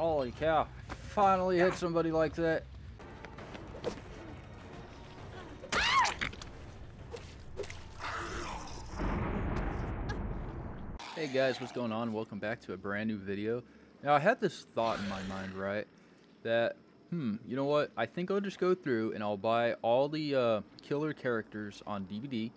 holy cow. Finally hit somebody like that. Hey guys, what's going on? Welcome back to a brand new video. Now I had this thought in my mind, right? That, hmm, you know what? I think I'll just go through and I'll buy all the uh, killer characters on DBD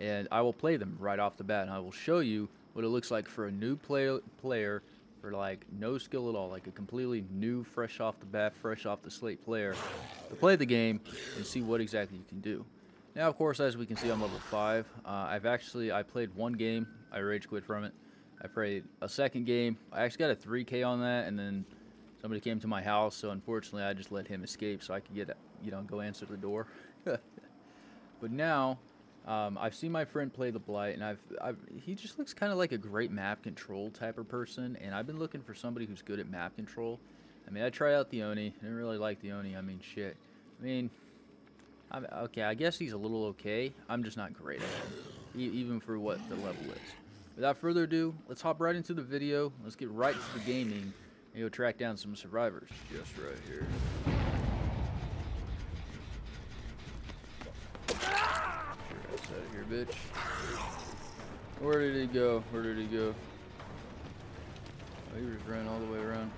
and I will play them right off the bat and I will show you what it looks like for a new play player for like no skill at all, like a completely new, fresh off the bat, fresh off the slate player to play the game and see what exactly you can do. Now, of course, as we can see, I'm level 5. Uh, I've actually, I played one game, I rage quit from it. I played a second game, I actually got a 3k on that, and then somebody came to my house, so unfortunately I just let him escape so I could get, you know, go answer the door. but now, um, I've seen my friend play the Blight, and I've, I've he just looks kind of like a great map control type of person, and I've been looking for somebody who's good at map control. I mean, I tried out the Oni, didn't really like the Oni, I mean, shit. I mean, I'm, okay, I guess he's a little okay. I'm just not great at it, even for what the level is. Without further ado, let's hop right into the video. Let's get right to the gaming and go track down some survivors. Just right here. Get out of here, bitch. Where did he go? Where did he go? Oh, he just ran all the way around.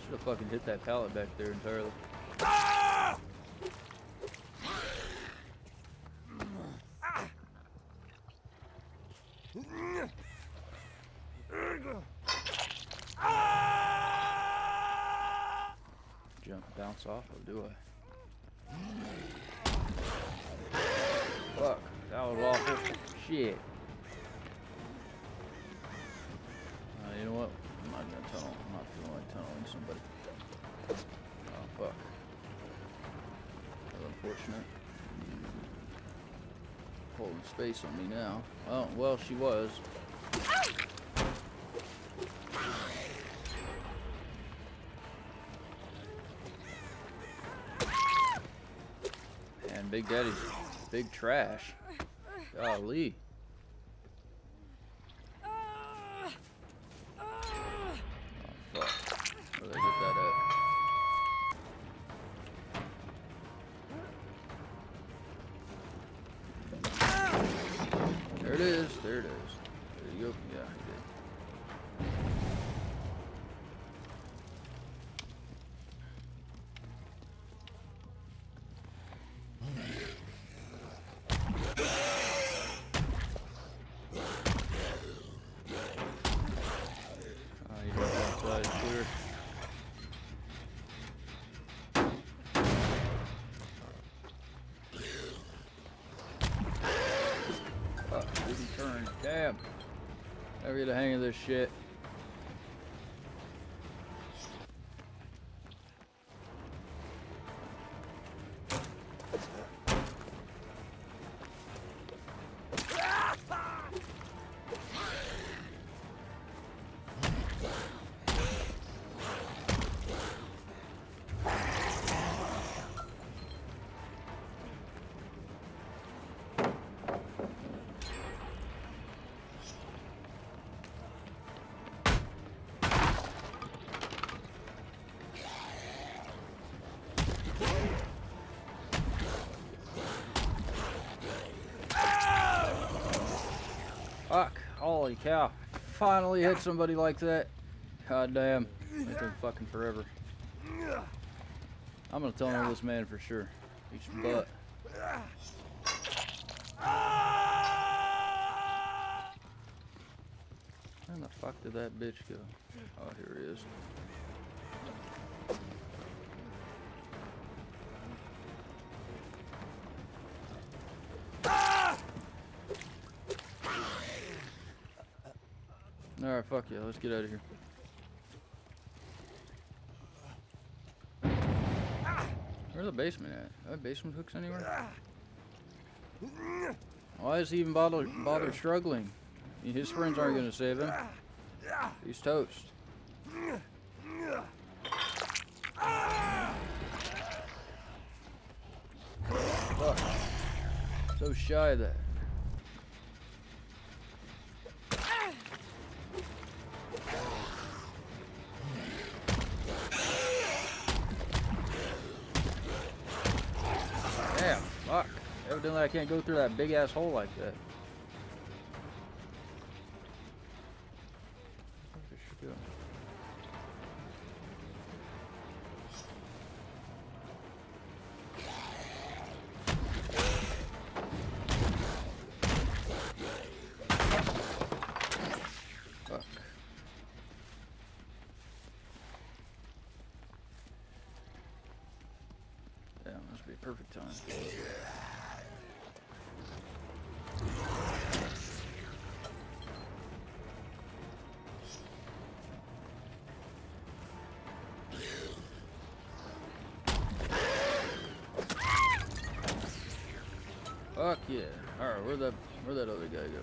Should have fucking hit that pallet back there entirely. Bounce off, or do I? Fuck, that was awful. Shit. Uh, you know what? I'm not gonna tunnel. I'm not feeling like tunneling somebody. Oh, fuck. That's unfortunate. Holding space on me now. Oh, well, she was. And Big Daddy's big trash. Golly. Get a hang of this shit. Holy cow. Finally hit somebody like that. God damn. That took fucking forever. I'm gonna tunnel this man for sure. Your butt. Where the fuck did that bitch go? Oh, here he is. Alright, fuck yeah, let's get out of here. Where's the basement at? Are basement hooks anywhere? Why is he even bother, bother struggling? His friends aren't gonna save him. He's toast. Fuck. So shy of that. Evidently I can't go through that big ass hole like that. Where should Yeah. Alright, where'd that where'd that other guy go?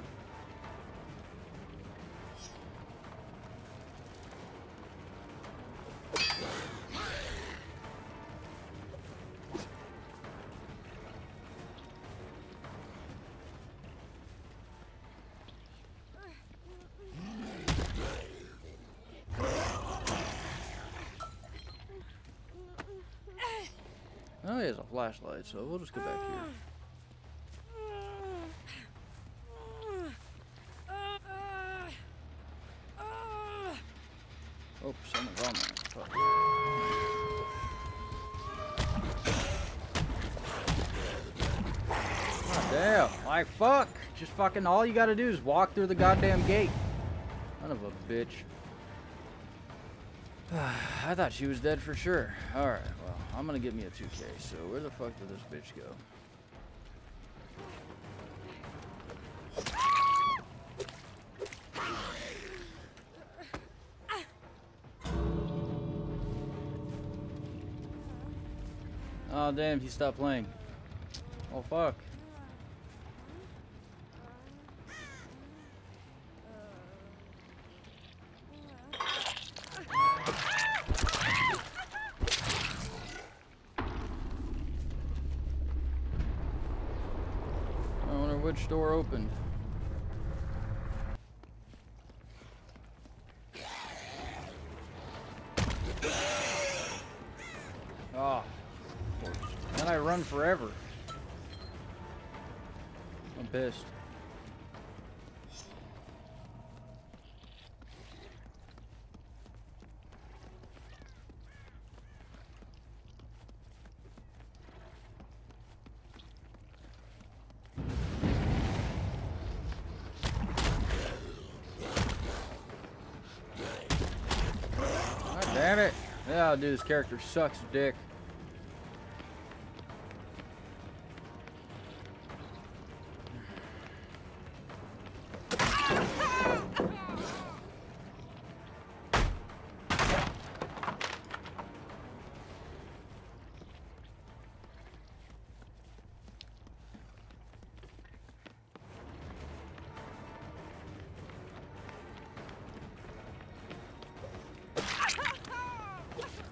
Oh, he has a flashlight, so we'll just go back here. Oh, damn. Like, fuck. Just fucking all you gotta do is walk through the goddamn gate. Son of a bitch. I thought she was dead for sure. Alright, well, I'm gonna get me a 2K, so where the fuck did this bitch go? Damn, he stopped playing. Oh fuck. I wonder which door opened. Oh. Then I run forever. I'm pissed. God damn it. Yeah, dude, this character sucks dick.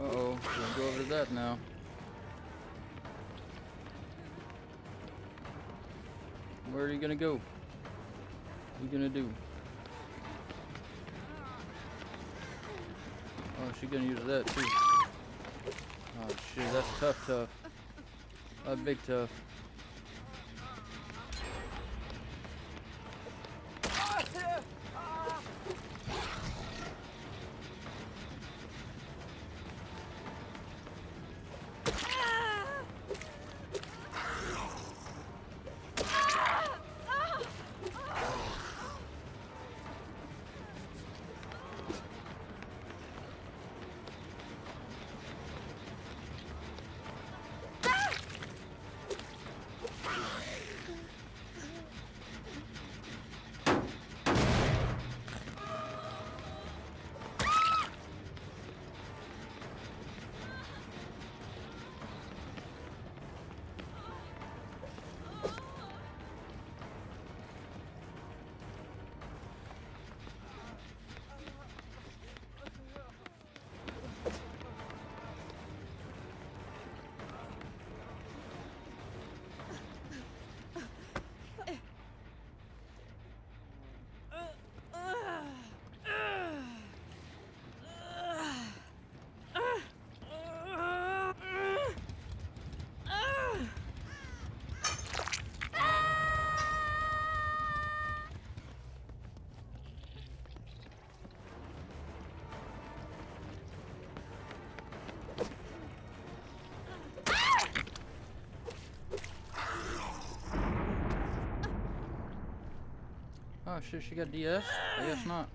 Uh-oh, gonna go over to that now. Where are you gonna go? What are you gonna do? Oh, she gonna use that too. Oh shit, that's tough, tough. That's big tough. Shit, she got DS? I guess not.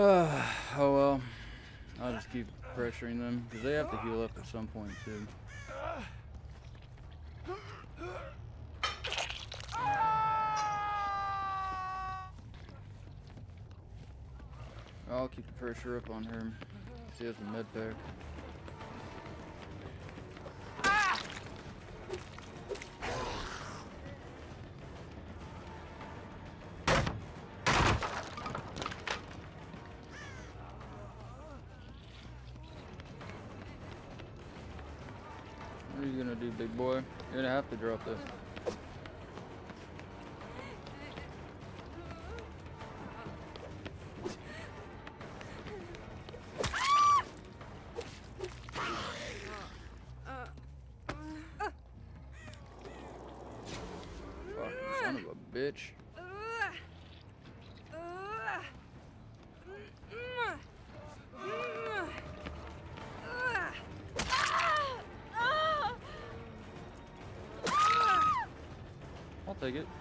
Oh well. I'll just keep pressuring them because they have to heal up at some point too. I'll keep the pressure up on her. She has a med pack. Boy? You're gonna have to drop this. Son of a bitch. Take it.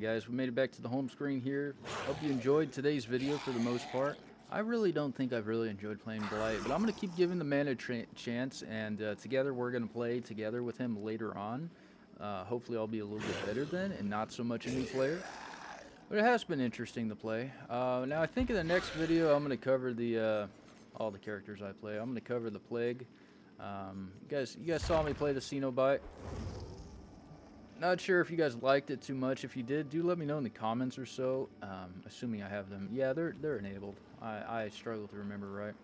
Guys, we made it back to the home screen here. Hope you enjoyed today's video for the most part. I really don't think I've really enjoyed playing Blight, but I'm going to keep giving the man a chance, and uh, together we're going to play together with him later on. Uh, hopefully I'll be a little bit better then, and not so much a new player. But it has been interesting to play. Uh, now I think in the next video I'm going to cover the uh, all the characters I play. I'm going to cover the Plague. Um, you guys, you guys saw me play the Cenobite. Not sure if you guys liked it too much. If you did, do let me know in the comments or so. Um, assuming I have them. Yeah, they're they're enabled. I, I struggle to remember right.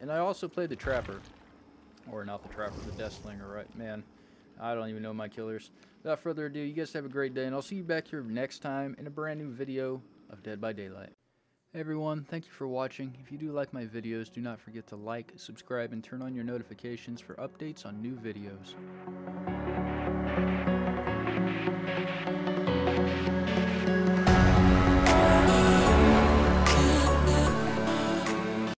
And I also played the Trapper. Or not the Trapper, the Death Slinger, right? Man, I don't even know my killers. Without further ado, you guys have a great day, and I'll see you back here next time in a brand new video of Dead by Daylight. Hey everyone, thank you for watching. If you do like my videos, do not forget to like, subscribe, and turn on your notifications for updates on new videos.